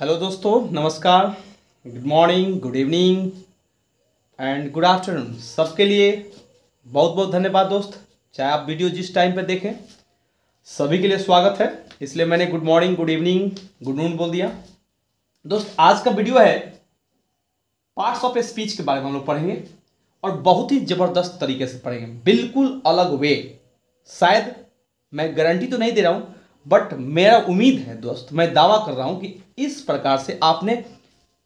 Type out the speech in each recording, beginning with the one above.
Hello दोस्तों, नमस्कार। Good morning good evening and good afternoon सबके लिए बहुत बहुत धन्यवाद, दोस्त। चाहे आप वीडियो जिस टाइम पर देखें, सभी के लिए स्वागत है। इसलिए मैंने good morning good evening good noon बोल दिया। दोस्त, आज का वीडियो है पार्ट्स ऑफ़ स्पीच के बारे में हम लोग पढ़ेंगे और बहुत ही ज़बरदस्त तरीके से पढ़ेंगे। बिल्कुल अलग वे शायद मैं गारंटी तो नहीं दे रहा हूँ बट मेरा उम्मीद है दोस्त, मैं दावा कर रहा हूँ कि इस प्रकार से आपने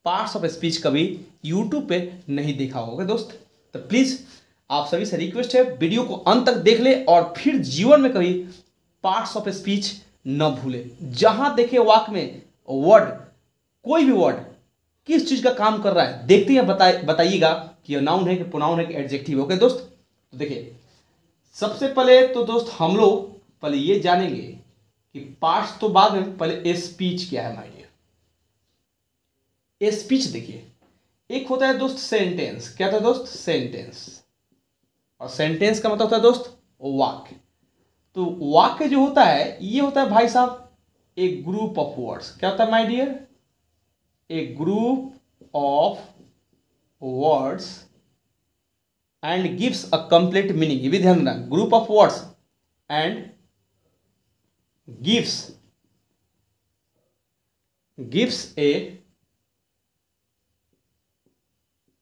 पार्ट्स ऑफ़ स्पीच कभी यूट्यूब पे नहीं देखा होगा। दोस्त तो प्लीज़, आप सभी से रिक्वेस्ट है, वीडियो को अंत तक देख ले और फिर जीवन में कभी पार्ट्स ऑफ़ स्पीच न भूले। जहाँ देखे वाक में वर्ड कोई भी वर्ड किस चीज़ का काम कर रहा है, देखते हैं, बताए, बताइएगा कि नाउन है कि प्रोनाउन है कि एडजेक्टिव ओके दोस्त तो देखिए, सबसे पहले तो दोस्त, हम लोग पहले ये जानेंगे कि पार्ट्स तो बाद में, पहले स्पीच क्या है माय डियर स्पीच देखिए, एक होता है दोस्त सेंटेंस, क्या होता है दोस्त? सेंटेंस। और सेंटेंस का मतलब होता है दोस्त, वाक्य। तो वाक्य जो होता है, ये होता है भाई साहब ए ग्रुप ऑफ़ वर्ड्स क्या होता है my dear a group of words and gives a complete meaning ये भी ध्यान देना group of words and gives gives a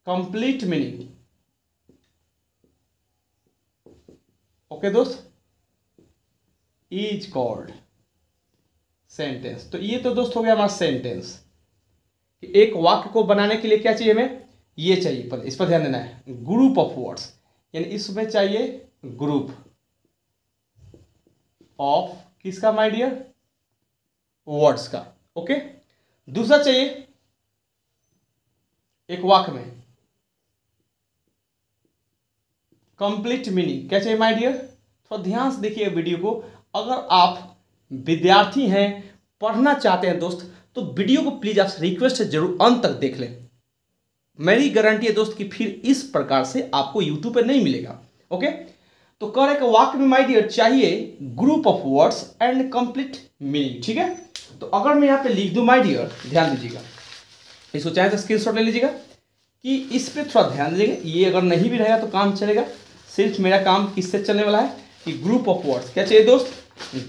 complete meaning okay दोस्त? इज़ कॉल्ड सेंटेंस तो ये तो दोस्त हो गया हमारा सेंटेंस एक वाक्य को बनाने के लिए क्या चाहिए हमें? ये चाहिए पर इस पर ध्यान देना है। ग्रुप ऑफ़ वर्ड्स यानी इसमें चाहिए ग्रुप ऑफ़ किसका माय डियर वर्ड्स का ओके दूसरा चाहिए, एक वाक्य में। कंप्लीट मीनिंग क्या चाहिए माय डियर थोड़ा ध्यान से देखिए वीडियो को। अगर आप विद्यार्थी हैं, पढ़ना चाहते हैं दोस्त तो वीडियो को प्लीज़ आपसे रिक्वेस्ट है ज़रूर अंत तक देख लें। मेरी गारंटी है दोस्त कि फिर इस प्रकार से आपको यूट्यूब पे नहीं मिलेगा ओके तो रहे वाक्य में माई डियर चाहिए group of words and complete meaning ठीक है? तो अगर मैं यहाँ पे लिख दूँ माई डियर ध्यान दीजिएगा। इसको चाहे तो स्क्रीन ले लीजिएगा कि इस पर थोड़ा ध्यान दीजिएगा। ये अगर नहीं भी रहेगा तो काम चलेगा। सिर्फ़ मेरा काम किससे चलने वाला है? कि ग्रुप ऑफ़ वर्ड्स क्या चाहिए दोस्त?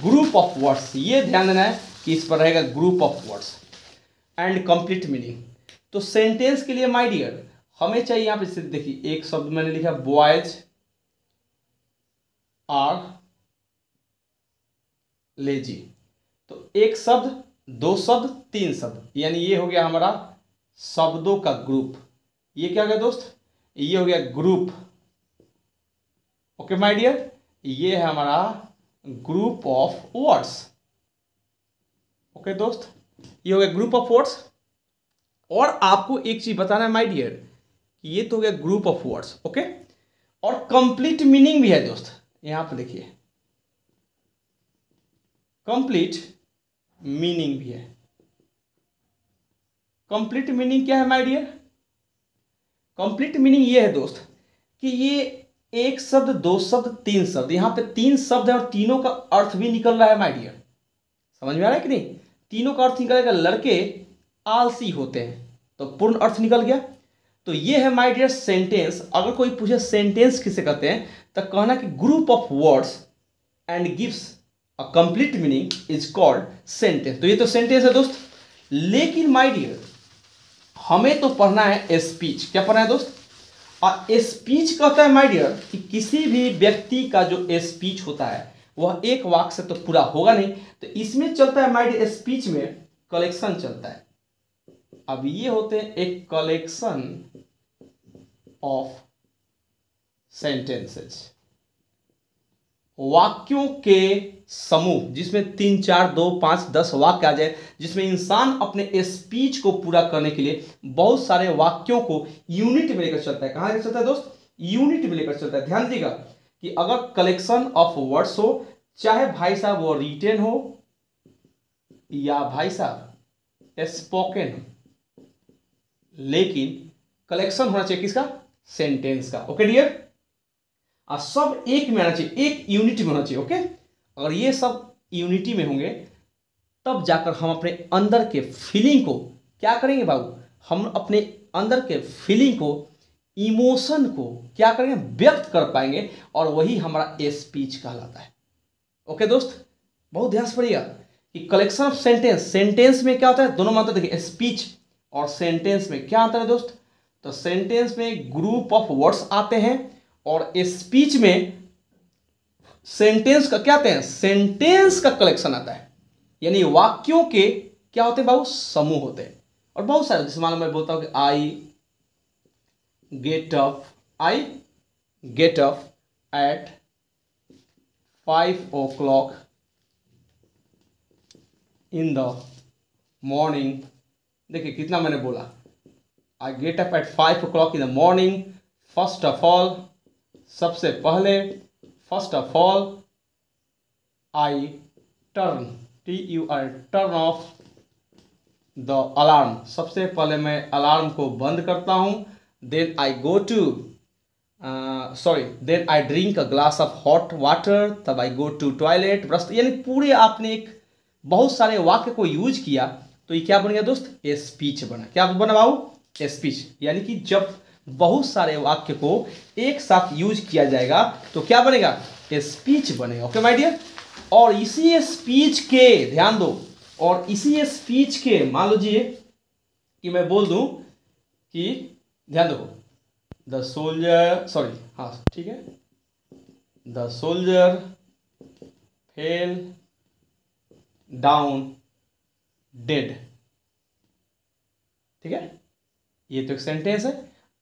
ग्रुप ऑफ़ वर्ड्स ये ध्यान देना है कि इस पर रहेगा group of words and complete meaning तो सेंटेंस के लिए माय डियर हमें चाहिए यहाँ पे देखिए, एक शब्द मैंने लिखा बॉयज़ आर लेजी तो एक शब्द, दो शब्द, तीन शब्द, यानी ये हो गया हमारा शब्दों का ग्रुप ये क्या हो गया दोस्त? ये हो गया ग्रुप ओके माय डियर ये है हमारा ग्रुप ऑफ़ वर्ड्स ओके दोस्त, ये हो गया ग्रुप ऑफ़ वर्ड्स और आपको एक चीज़ बताना है माय डियर ये तो हो गया ग्रुप ऑफ़ वर्ड्स ओके और कंप्लीट मीनिंग भी है दोस्त। यहाँ पर देखिए। कंप्लीट मीनिंग भी है। कंप्लीट मीनिंग क्या है माय डियर कंप्लीट मीनिंग ये है, दोस्त, कि ये एक शब्द, दो शब्द, तीन शब्द, यहाँ पे तीन शब्द है और तीनों का अर्थ भी निकल रहा है माय डियर समझ में आ रहा है कि नहीं? तीनों का अर्थ निकलेगा, लड़के आलसी होते हैं तो पूर्ण अर्थ निकल गया। तो ये है माय डियर सेंटेंस अगर कोई पूछे सेंटेंस किसे कहते हैं तो कहना कि group of words and gives a complete meaning is called sentence तो ये तो सेंटेंस है दोस्त। लेकिन माय डियर हमें तो पढ़ना है स्पीच क्या पढ़ना है दोस्त? और स्पीच कहता है माय डियर कि किसी भी व्यक्ति का जो स्पीच होता है, वह एक वाक से तो पूरा होगा नहीं। तो इसमें चलता है माय डियर स्पीच में कलेक्शन चलता है। अब ये होते हैं एक कलेक्शन ऑफ़ सेंटेंसेस वाक्यों के समूह, जिसमें तीन, चार, दो, पाँच, दस वाक्य आ जाए, जिसमें इंसान अपने स्पीच को पूरा करने के लिए बहुत सारे वाक्यों को यूनिट में लेकर चलता है। कहाँ लेकर चलता है दोस्त? यूनिट में लेकर चलता है। ध्यान दीजिएगा कि अगर कलेक्शन ऑफ़ वर्ड्स हो, चाहे भाई साहब वो रिटेन हो, या भाई साहब स्पोकन हो, लेकिन कलेक्शन होना चाहिए किसका? सेंटेंस का ओके डियर और सब एक में आना चाहिए, एक यूनिटी में होना चाहिए ओके अगर ये सब यूनिटी में होंगे, तब जाकर हम अपने अंदर के फीलिंग को, क्या करेंगे बाबू? हम अपने अंदर के फीलिंग को इमोशन को, क्या करेंगे? व्यक्त कर पाएँगे, और वही हमारा स्पीच कहलाता है। ओके दोस्त? बहुत ध्यान से पढ़िएगा कि कलेक्शन ऑफ़ सेंटेंस सेंटेंस में क्या होता है? दोनों में अंतर देखिए स्पीच और सेंटेंस में क्या अंतर है, दोस्त? तो सेंटेंस में ग्रुप ऑफ़ वर्ड्स आते हैं और स्पीच में सेंटेंस का क्या आते हैं? सेंटेंस का कलेक्शन आता है। यानी वाक्यों के क्या होते हैं बाबू? समूह होते हैं। और बहुत सारे, जैसे मान मैं बोलता हूँ कि I get up I get up at five o'clock in the morning देखिए, कितना मैंने बोला। I get up at five clock in the morning first of all सबसे पहले first of all I turn T U R turn off the alarm सबसे पहले मैं alarm को बंद करता हूँ. Then I go to sorry then I drink a glass of hot water तब I go to toilet brush यानी पूरे आपने एक बहुत सारे वाक्य को यूज़ किया तो ये क्या बन गया दोस्त? ये स्पीच बना। क्या बना बाबू स्पीच यानी कि जब बहुत सारे वाक्य को एक साथ यूज़ किया जाएगा तो क्या बनेगा? स्पीच बनेगा। ओके माय डियर और इसी स्पीच के, ध्यान दो, और इसी स्पीच के, मान लीजिए कि मैं बोल दूँ कि, ध्यान दो। द सोल्जर सॉरी हाँ ठीक है? The soldier fell down dead ठीक है? ये तो एक सेंटेंस है।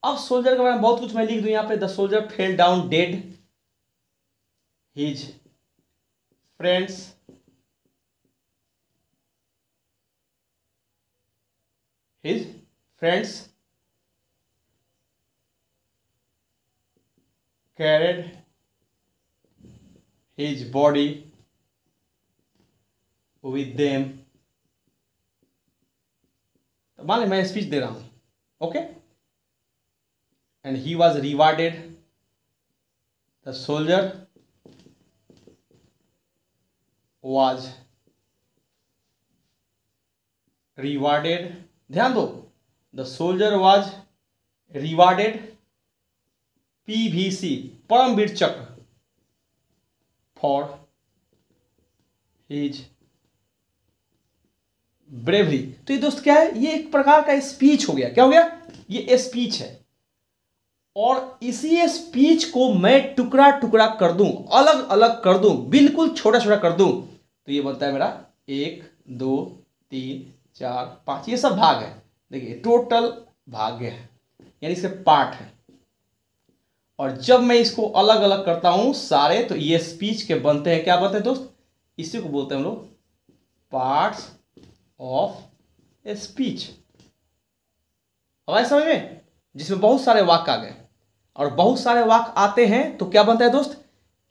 अब सोल्जर के बारे में बहुत कुछ मैं लिख दूँ, यहाँ पे the soldier fell down dead his friends his friends carried his body with them मान मैं स्पीच दे रहा हूँ। Okay and he was rewarded the soldier was rewarded. ध्यान दो the soldier was rewarded PVC Paramvir Chakra for his bravery तो ये दोस्त क्या है? ये एक प्रकार का स्पीच हो गया। क्या हो गया? ये स्पीच है। और इसी स्पीच को मैं टुकड़ा टुकड़ा कर दूँ, अलग अलग कर दूँ, बिल्कुल छोटा छोटा कर दूँ तो ये बनता है मेरा एक, दो, तीन, चार, पाँच। ये सब भाग है। देखिए टोटल भाग्य है। यानी इसके पार्ट है। और जब मैं इसको अलग अलग करता हूँ सारे तो ये स्पीच के बनते हैं। क्या बनते हैं दोस्त? इसी को बोलते हैं हम लोग पार्ट्स ऑफ़ स्पीच आए समझ में? जिसमें बहुत सारे वाक्य आ गए। और बहुत सारे वाक्य आते हैं तो क्या बनता है दोस्त?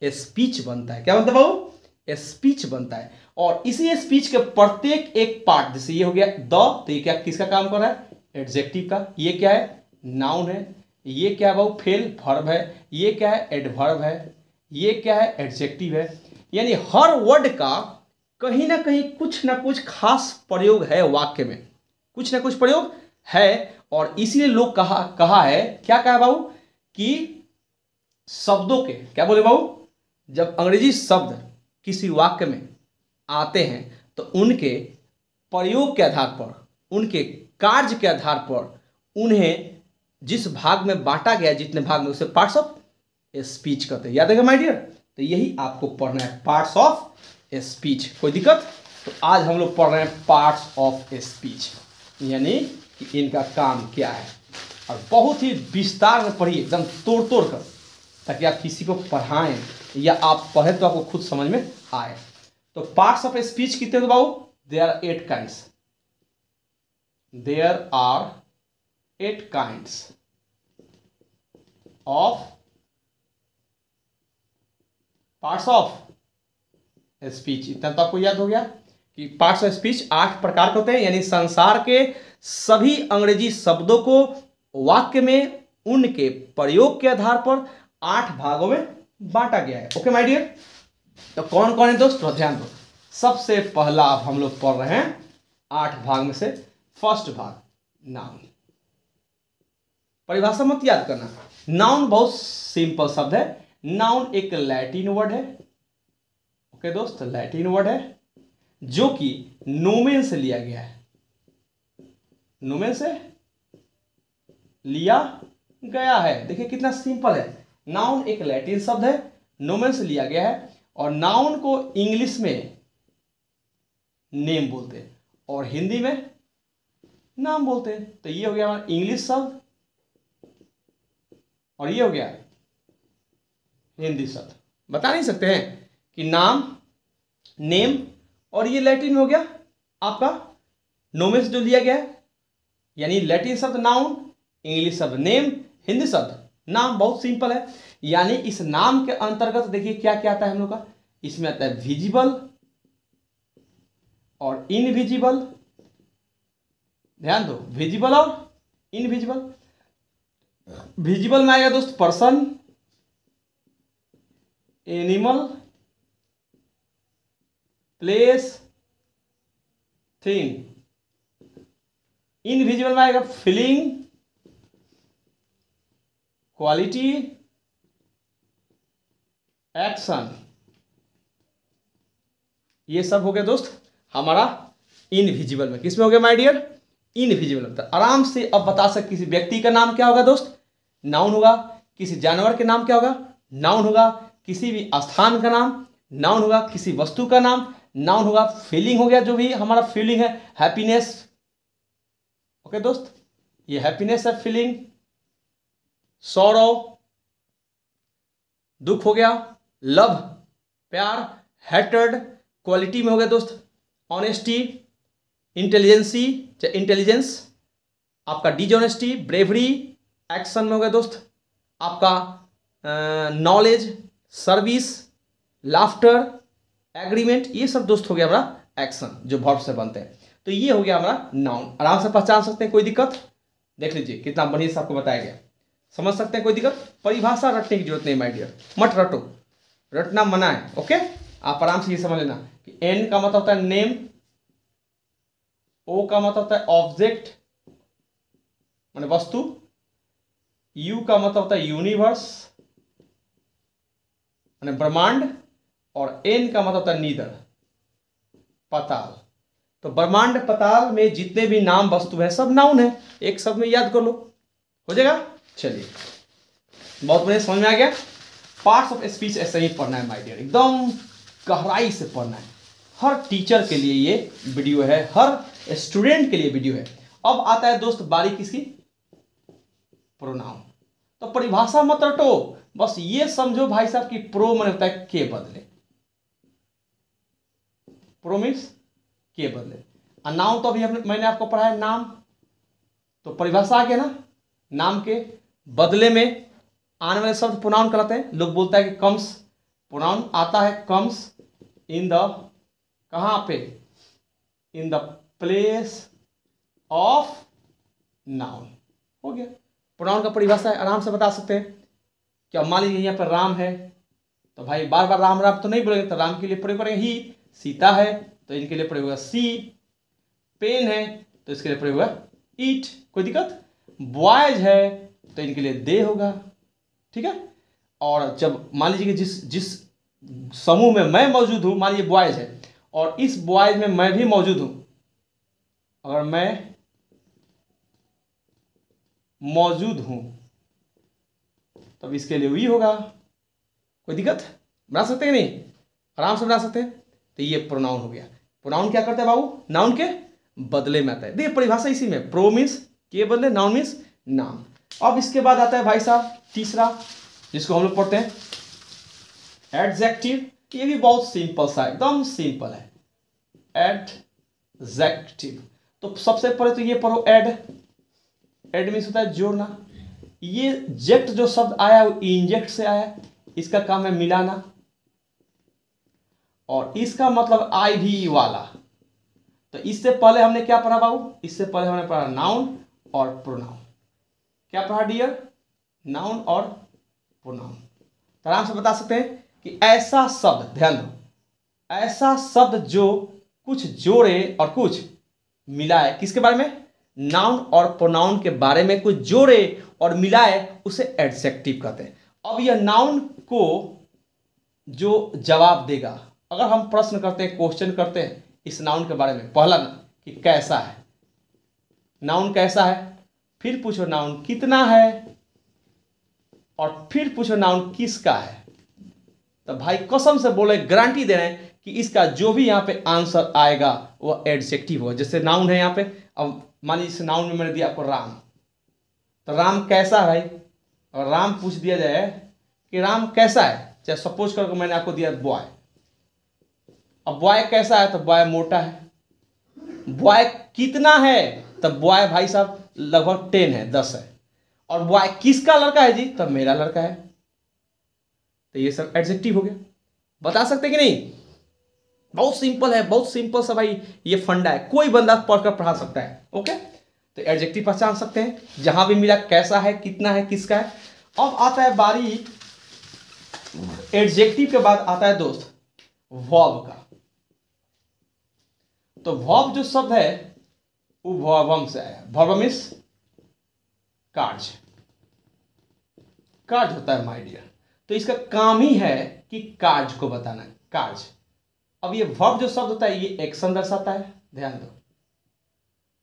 स्पीच बनता है। क्या बनता है बाबू? स्पीच बनता है। और इसी स्पीच के प्रत्येक एक पार्ट जैसे ये हो गया द तो ये क्या, किसका काम कर रहा है? एडजेक्टिव का। ये क्या है? नाउन है। ये क्या है भाव फेल भर्व है। ये क्या है? एडवर्ब है। ये क्या है? एडजेक्टिव है। यानी हर वर्ड का कहीं ना कहीं कुछ ना कुछ खास प्रयोग है वाक्य में। कुछ ना कुछ प्रयोग है और इसीलिए लोग कहा कहा है, क्या कहा बाबू? कि शब्दों के, क्या बोले बाबू? जब अंग्रेज़ी शब्द किसी वाक्य में आते हैं तो उनके प्रयोग के आधार पर, उनके कार्य के आधार पर उन्हें जिस भाग में बांटा गया, जितने भाग में उसे पार्ट्स ऑफ़ स्पीच कहते हैं। याद है माय डियर तो यही आपको पढ़ना है। Parts of speech. कोई दिक्कत? तो आज हम लोग पढ़ रहे हैं पार्ट्स ऑफ़ स्पीच। यानी कि इनका काम क्या है। और बहुत ही विस्तार में पढ़िए, एकदम तोड़ तोड़ कर, ताकि आप किसी को पढ़ाएँ या आप पढ़े तो आपको खुद समझ में आए। तो पार्ट्स ऑफ़ स्पीच कितने बाबू? There are eight kind there are eight kind of parts of speech इतना तो आपको याद हो गया कि पार्ट्स ऑफ़ स्पीच आठ प्रकार के होते हैं, यानी संसार के सभी अंग्रेज़ी शब्दों को वाक्य में, उनके प्रयोग के आधार पर आठ भागों में बांटा गया है। ओके माय डियर तो कौन कौन है दोस्त? ध्यान दो। सबसे पहला अब हम लोग पढ़ रहे हैं आठ भाग में से फ़र्स्ट भाग नाउन परिभाषा मत याद करना। नाउन बहुत सिंपल शब्द है। नाउन एक लैटिन वर्ड है। ओके दोस्त लैटिन वर्ड है, जो कि नोमेन से लिया गया है। नोमेन से लिया गया है। देखिए कितना सिंपल है। नाउन एक लैटिन शब्द है नोमेन से लिया गया है, और नाउन को इंग्लिश में नेम बोलते हैं, और हिंदी में नाम बोलते हैं। तो ये हो गया हमारा इंग्लिश शब्द, और ये हो गया हिंदी शब्द। बता नहीं सकते हैं? कि नाम, नेम, और ये लैटिन हो गया, आपका नोमे से जो लिया गया है, यानी लैटिन शब्द नाउन इंग्लिश शब्द नेम हिंदी शब्द नाम, बहुत सिंपल है। यानी इस नाम के अंतर्गत देखिए क्या क्या आता है हम लोग का। इसमें आता है विजिबल और इनविजिबल ध्यान दो विजिबल और इनविजिबल विजिबल में आएगा दोस्त person animal place thing. Invisible में आएगा फीलिंग क्वालिटी एक्शन ये सब हो गया दोस्त हमारा इनविजिबल में। किसमें हो गया माय डियर इनविजिबल में। आराम से अब बता सकते किसी व्यक्ति का नाम क्या होगा दोस्त? नाउन होगा। किसी जानवर के नाम क्या होगा? नाउन होगा। किसी भी स्थान का नाम? नाउन होगा। किसी वस्तु का नाम? नाउन होगा फीलिंग हो गया जो भी हमारा फीलिंग है हैप्पीनेस ओके दोस्त, ये हैप्पीनेस है फीलिंग सौरव दुख हो गया। लव प्यार हैटर्ड क्वालिटी में हो गया दोस्त। ऑनेस्टी इंटेलिजेंसी इंटेलिजेंस आपका डिजॉनेस्टी ब्रेवरी एक्शन में हो गया दोस्त। आपका नॉलेज सर्विस लाफ्टर एग्रीमेंट ये सब दोस्त हो गया हमारा एक्शन जो वर्ब से बनते हैं। तो ये हो गया हमारा नाउन आराम से पहचान सकते हैं, कोई दिक्कत? देख लीजिए, कितना बढ़िया से आपको बताया गया। समझ सकते हैं, कोई दिक्कत? परिभाषा रटने की ज़रूरत नहीं माय डियर मत रटो। रटना मना है ओके आप आराम से ये समझ लेना कि एन का मतलब होता है नेम ओ का मतलब होता है ऑब्जेक्ट माने वस्तु। यू का मतलब होता है यूनिवर्स माने ब्रह्मांड। और एन का मतलब होता है नीदर, पताल। तो ब्रह्मांड पताल में जितने भी नाम वस्तु है, सब नाउन है। एक शब्द में याद कर लो। हो जाएगा? चलिए। बहुत बढ़िया, समझ में आ गया? पार्ट्स ऑफ़ स्पीच ऐसे ही पढ़ना है माय डियर एकदम गहराई से पढ़ना है। हर टीचर के लिए ये वीडियो है। हर स्टूडेंट के लिए वीडियो है। अब आता है दोस्त बारी किसकी प्रोनाउन तो परिभाषा मत रटो। बस ये समझो भाई साहब कि प्रो मैंने होता है के बदले। प्रो मीन्स के बदले। और नाउन तो अभी मैंने आपको पढ़ाया नाम। तो परिभाषा आ गया ना, नाम के बदले में आने वाले शब्द पुनाउन कहलाते हैं। लोग बोलता है कि कम्स पुनाउन आता है कम्स इन द कहाँ पे? In the place of noun हो गया। पुनाउन का परिभाषा है आराम से बता सकते हैं। क्या मान लीजिए यहाँ पर राम है तो भाई बार बार राम राम तो नहीं बोलेंगे तो राम के लिए प्रयोग करेंगे। ही सीता है तो इनके लिए प्रयोग होगा सी, पेन है तो इसके लिए प्रयोग होगा ईट। कोई दिक्कत? बॉयज़ है तो इनके लिए दे होगा, ठीक है? और जब मान लीजिए कि जिस जिस समूह में मैं मौजूद हूँ, मान लीजिए बॉयज़ है, और इस बॉयज़ में मैं भी मौजूद हूँ, अगर मैं मौजूद हूँ, तब इसके लिए वही होगा। कोई दिक्कत? बना सकते हैं नहीं? आराम से बना सकते हैं। तो ये प्रोनाउन हो गया। प्रोनाउन क्या करता है बाबू? नाउन के बदले में आता है। देखिए, परिभाषा इसी में। प्रो मीन्स के बदले नाउन मीन्स नाम अब इसके बाद आता है भाई साहब, तीसरा, जिसको हम लोग पढ़ते हैं। एडजेक्टिव ये भी बहुत सिंपल सा, एकदम सिंपल है। एडजेक्टिव तो सबसे पहले तो ये पढ़ो एड एड मीन्स होता है जोड़ना। ये जेक्ट जो शब्द आया, वो इंजेक्ट से आया। इसका काम है मिलाना। और इसका मतलब आई भी वाला। तो इससे पहले हमने क्या पढ़ा बाबू? इससे पहले हमने पढ़ा नाउन और प्रोनाउन क्या पढ़ा डियर नाउन और प्रोनाउन तो आराम से बता सकते हैं कि ऐसा शब्द, ध्यान दो, ऐसा शब्द जो कुछ जोड़े और कुछ मिलाए, किसके बारे में? नाउन और प्रोनाउन के बारे में कुछ जोड़े और मिलाए, उसे एडजेक्टिव कहते हैं। अब यह नाउन को जो जवाब देगा अगर हम प्रश्न करते हैं क्वेश्चन करते हैं, इस नाउन के बारे में, पहला कि कैसा है? नाउन कैसा है? फिर पूछो नाउन कितना है? और फिर पूछो नाउन किसका है? तो भाई कसम से बोले गारंटी दे रहे हैं कि इसका जो भी यहाँ पे आंसर आएगा वह एडजेक्टिव होगा। जैसे नाउन है यहाँ पे, अब मान लीजिए इस नाउन में मैंने दिया आपको राम। तो राम कैसा है और राम पूछ दिया जाए कि राम कैसा है? चाहे सपोज़ करके मैंने आपको दिया बॉय अब बॉय कैसा है तो बॉय मोटा है। बॉय कितना है तो बॉय भाई साहब लगभग टेन है, दस है। और बॉय किसका लड़का है जी तो मेरा लड़का है। तो ये सब एडजेक्टिव हो गया। बता सकते कि नहीं? बहुत सिंपल है, बहुत सिंपल सा भाई ये फंडा है। कोई बंदा पढ़कर पढ़ा सकता है ओके तो एडजेक्टिव पहचान सकते हैं, जहाँ भी मिला कैसा है, कितना है, किसका है। अब आता है बारी एडजेक्टिव के बाद आता है दोस्त वॉब का। तो वॉब जो शब्द है, वो वॉबम से आया। वॉबम इस कार्य कार्य होता है माय डियर तो इसका काम ही है कि कार्य को बताना कार्य अब ये वर्ब जो शब्द होता है, ये एक्शन दर्शाता है। ध्यान दो।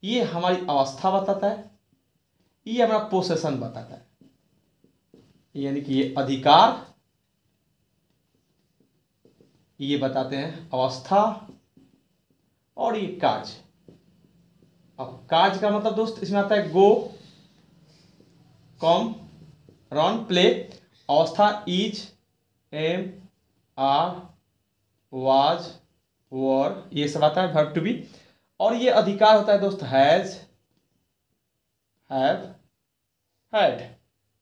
ये हमारी अवस्था बताता है। ये हमारा पोसेशन बताता है। यानी कि ये अधिकार, ये बताते हैं अवस्था और ये कार्य अब काज का मतलब दोस्त, इसमें आता है गो कॉम रॉन प्ले अवस्था is am are was were ये सब आता है वर्ब टू बी और ये अधिकार होता है दोस्त हैज़ हैव हैड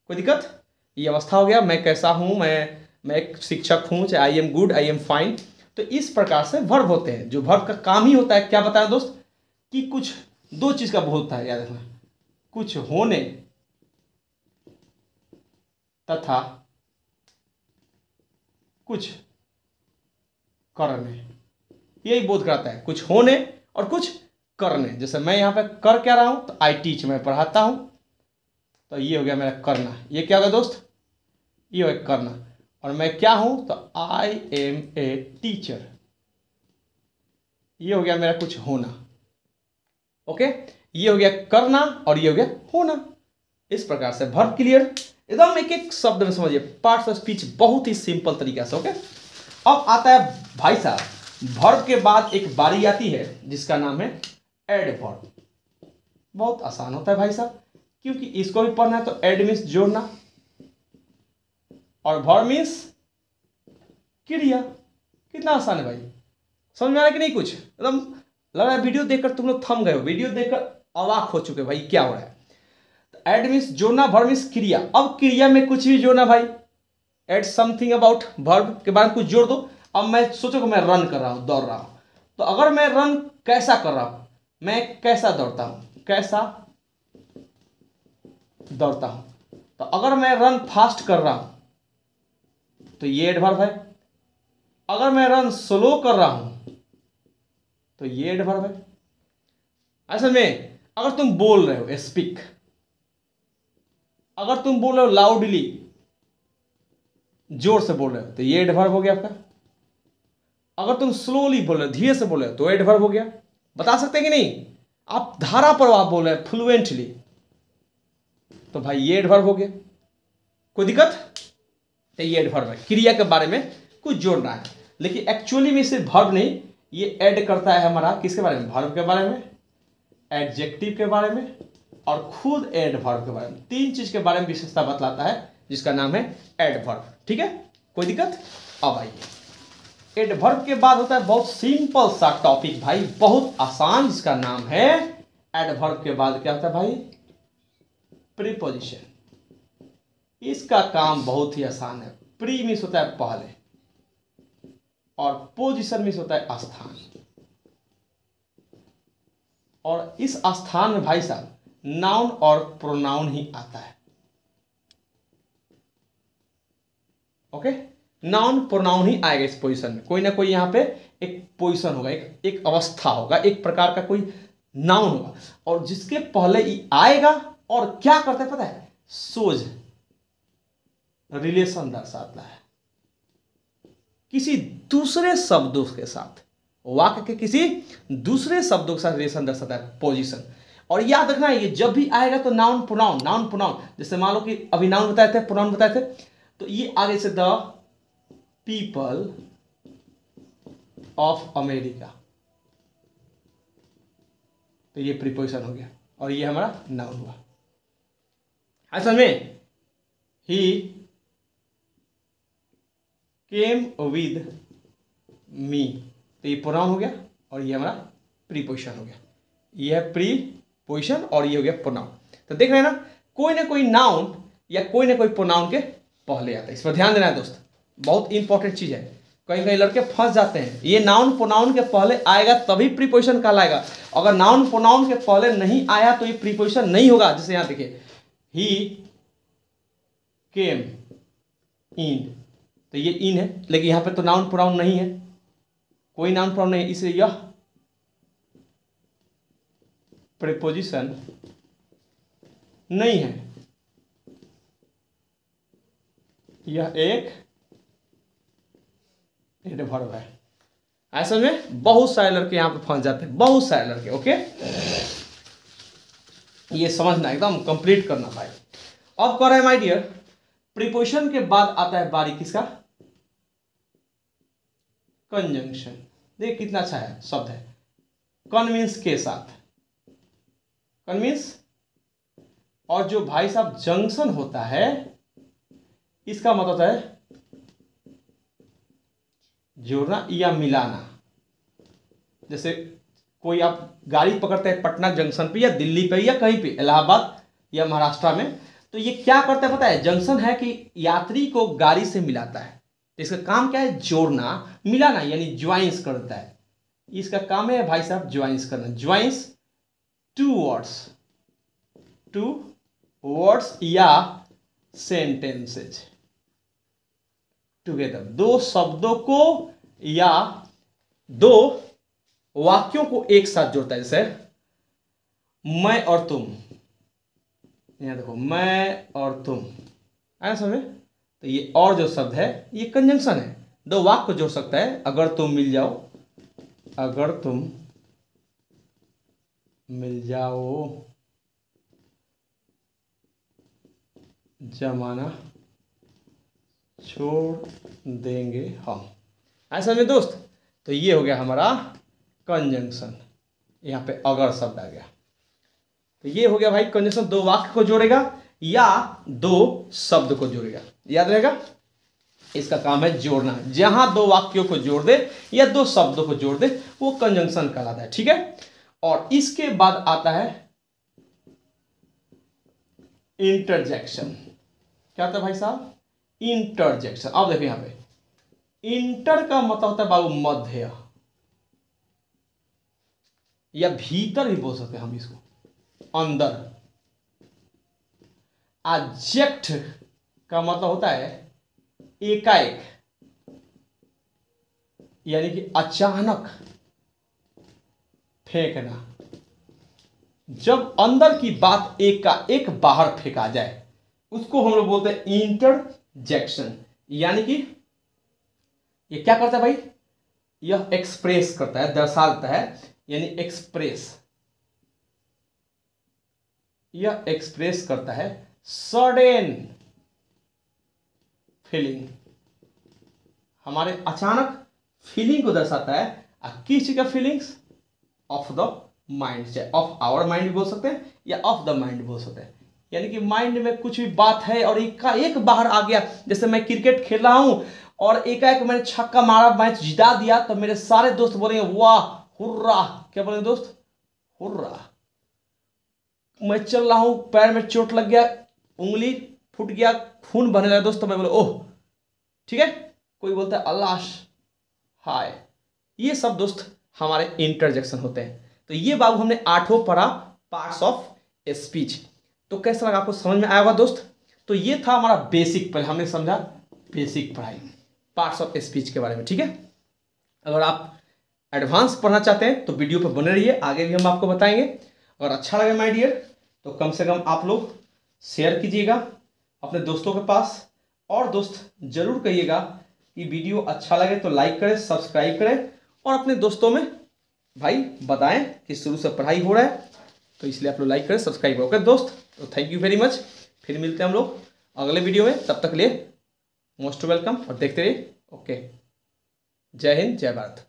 कोई दिक्कत? ये अवस्था हो गया, मैं कैसा हूँ? मैं मैं एक शिक्षक हूँ, चाहे I am good I am fine तो इस प्रकार से वर्ब होते हैं। जो वर्ब का काम ही होता है, क्या बताया दोस्त? कि कुछ, दो चीज़ का बहुत होता है, याद रखना। कुछ होने तथा कुछ करने। यही बोध कराता है, कुछ होने और कुछ करने। जैसे मैं यहाँ पे कर क्या रहा हूँ तो आई टीच मैं पढ़ाता हूँ। तो ये हो गया मेरा करना। ये क्या होगा दोस्त? ये हो गया करना। और मैं क्या हूँ? तो आई एम ए टीचर ये हो गया मेरा कुछ होना। ओके ये हो गया करना और ये हो गया होना। इस प्रकार से भर्व क्लियर एकदम एक एक शब्द में समझिए। पार्ट्स ऑफ़ स्पीच बहुत ही सिंपल तरीका से ओके अब आता है भाई साहब। भर्व के बाद एक बारी आती है, जिसका नाम है एडवर्ब बहुत आसान होता है भाई साहब। क्योंकि इसको भी पढ़ना है तो एड मीन्स जोड़ना। और भर मीन्स क्रिया कितना आसान है भाई। समझ में आ रहा है कि नहीं कुछ? एकदम लग रहा है वीडियो देखकर तुम लोग थम गए हो। वीडियो देखकर अवाक हो चुके भाई, क्या हो रहा है? एड मीन्स जोड़ना भर मीन्स क्रिया। अब क्रिया में कुछ भी जोड़ना भाई एड समथिंग अबाउट वर्ब के बारे में कुछ जोड़ दो। अब मैं सोचो कि मैं रन कर रहा हूँ, दौड़ रहा हूँ। तो अगर मैं रन कैसा कर रहा हूँ? मैं कैसा दौड़ता हूँ? कैसा दौड़ता हूँ? तो अगर मैं रन फास्ट कर रहा हूँ तो ये एडवर्ब है। अगर मैं रन स्लो कर रहा हूँ तो ये एडवर्ब है। असल में, अगर तुम बोल रहे हो स्पीक अगर तुम बोल रहे हो लाउडली ज़ोर से बोल रहे हो तो ये एडवर्ब हो गया आपका। अगर तुम स्लोली बोल रहे हो, धीरे से बोल रहे हो तो एडवर्ब हो गया। बता सकते हैं कि नहीं? आप धारा प्रवाह बोल रहे हैं फ्लुएंटली तो भाई, ये एडवर्ब हो गया। कोई दिक्कत? तो ये एडवर्ब है। क्रिया के बारे में कुछ जोड़ना है। लेकिन एक्चुअली में सिर्फ़ भर्व नहीं, ये ऐड करता है हमारा किसके बारे में? भर्व के बारे में एडजेक्टिव के बारे में और खुद एडवर्ब के बारे में। तीन चीज़ के बारे में विशेषता बतलाता है, जिसका नाम है एडवर्ब ठीक है? कोई दिक्कत? अब आइए। एडवर्ब के बाद होता है बहुत सिंपल सा टॉपिक भाई, बहुत आसान, जिसका नाम है एडवर्ब के बाद क्या होता है भाई? प्रीपोजिशन इसका काम बहुत ही आसान है। प्री मिस होता है पहले और पोजिशन मिस होता है स्थान। और इस स्थान में भाई साहब नाउन और प्रोनाउन ही आता है। ओके नाउन प्रोनाउन ही आएगा इस पोजीशन में। कोई ना कोई यहाँ पे एक पोजिशन होगा, एक एक अवस्था होगा, एक प्रकार का कोई नाउन होगा। और जिसके पहले ही आएगा और क्या करता है पता है? सोज रिलेशन दर्शाता है। किसी दूसरे शब्दों के साथ, वाक्य के किसी दूसरे शब्दों के साथ रिलेशन दर्शाता है पोजिशन और याद रखना, ये जब भी आएगा तो नाउन प्रोनाउन नाउन प्रोनाउन जैसे मान लो कि अभी नाउन बताए थे प्रोनाउन बताए थे तो ये आगे से द पीपल ऑफ़ अमेरिका तो ये प्रिपोजिशन हो गया, और ये हमारा नाउन हुआ। ऐसा में ही केम विद मी तो ये प्रोनाउन हो गया और ये हमारा प्रीपोजिशन हो गया। ये है प्री पोजिशन और ये हो गया प्रोनाउन तो देख रहे हैं ना, कोई ना कोई नाउन या कोई ना कोई प्रोनाउन के पहले आता है। इस पर ध्यान देना है दोस्त। बहुत इंपॉर्टेंट चीज़ है। कहीं कहीं लड़के फंस जाते हैं। ये नाउन प्रोनाउन के पहले आएगा तभी प्रीपोजिशन कहलाएगा अगर नाउन प्रोनाउन के पहले नहीं आया तो ये प्रीपोजिशन नहीं होगा। जैसे यहाँ देखिए ही केम इन तो ये इन है। लेकिन यहाँ पे तो नाउन प्रोनाउन नहीं है। कोई नाउन प्रोनाउन नहीं है इसलिए यह प्रीपोजिशन नहीं है। यह एक एडवर्ब है। ऐसे में? बहुत सारे लड़के यहाँ पे फंस जाते हैं। बहुत सारे लड़के, ओके? ये समझना एकदम कंप्लीट करना भाई। अब कर रहे हैं माय डियर प्रीपोजिशन के बाद आता है बारी किसका? कंजंक्शन देख कितना अच्छा है, शब्द है। कन्विंस के साथ। कन्विंस और जो भाई साहब जंक्शन होता है, इसका मतलब है जोड़ना या मिलाना। जैसे कोई आप गाड़ी पकड़ते हैं पटना जंक्शन पे या दिल्ली पे या कहीं पे, इलाहाबाद या महाराष्ट्र में तो ये क्या करता है पता है? जंक्शन है कि यात्री को गाड़ी से मिलाता है। तो इसका काम क्या है? जोड़ना, मिलाना, यानी ज्वाइंस करता है। इसका काम है भाई साहब ज्वाइंस करना। Joins two words two words या सेंटेंसेज टुगेदर दो शब्दों को या दो वाक्यों को एक साथ जोड़ता है। जैसे, मैं और तुम। यहाँ देखो, मैं और तुम। आया समझ? तो ये और जो शब्द है, ये कंजंक्शन है। दो वाक्य को जोड़ सकता है, अगर तुम मिल जाओ, अगर तुम मिल जाओ। जमाना छोड़ देंगे हम। ऐसा में दोस्त तो ये हो गया हमारा कंजंक्शन यहाँ पे अगर शब्द आ गया। तो ये हो गया भाई कंजंक्शन दो वाक्य को जोड़ेगा या दो शब्द को जोड़ेगा याद रहेगा? इसका काम है जोड़ना। जहाँ दो वाक्यों को जोड़ दे या दो शब्दों को जोड़ दे, वो कंजंक्शन कहलाता है, ठीक है? और इसके बाद आता है इंटरजेक्शन क्या होता है भाई साहब? इंटरजेक्शन अब देखिए यहाँ पे। इंटर का मतलब होता है बाबू मध्य। या भीतर भी बोल सकते हैं हम इसको। अंदर। आजेक्ट का मतलब होता है एकाएक। यानी कि अचानक फेंकना। जब अंदर की बात एक का एक बाहर फेंका जाए, उसको हम लोग बोलते हैं इंटरजेक्शन यानी कि ये क्या करता है भाई? यह एक्सप्रेस करता है, दर्शाता है, यानी एक्सप्रेस यह एक्सप्रेस करता है सडेन फीलिंग हमारे अचानक फीलिंग को दर्शाता है किस चीज़ का फीलिंग्स ऑफ़ द माइंड, चाहे ऑफ़ आवर माइंड बोल सकते हैं या ऑफ़ द माइंड बोल सकते हैं। यानी कि माइंड में कुछ भी बात है और एक एक बाहर आ गया, जैसे मैं क्रिकेट खेल रहा हूँ और एकाएक मैंने छक्का मारा, मैच जिता दिया तो मेरे सारे दोस्त बोलेंगे, वाह, हुर्रा। क्या बोलेंगे दोस्त? हुर्रा। मैं चल रहा हूँ, पैर में चोट लग गया उंगली फूट गया, खून बहने लगा दोस्त, मैं बोले, ओह, ठीक है? कोई बोलता है अल्लाश हाय। ये सब दोस्त हमारे इंटरजेक्शन होते हैं। तो ये बाबू हमने आठों पढ़ा पार्ट्स ऑफ़ स्पीच तो कैसा लगा आपको, समझ में आया होगा दोस्त? तो ये था हमारा बेसिक पहले, हमने समझा बेसिक पढ़ाई पार्ट्स ऑफ़ स्पीच के बारे में, ठीक है? अगर आप एडवांस पढ़ना चाहते हैं तो वीडियो पर बने रहिए, आगे भी हम आपको बताएँगे। अगर अच्छा लगे माय डियर तो कम से कम आप लोग शेयर कीजिएगा अपने दोस्तों के पास और दोस्त ज़रूर कहिएगा कि वीडियो अच्छा लगे तो लाइक करें, सब्सक्राइब करें और अपने दोस्तों में भाई बताएँ कि शुरू से पढ़ाई हो रहा है तो इसलिए आप लोग लाइक करें, सब्सक्राइब करें। ओके दोस्त तो थैंक यू वेरी मच फिर मिलते हैं हम लोग अगले वीडियो में। तब तक लिए मोस्ट वेलकम और देखते रहिए। ओके। जय हिंद, जय भारत।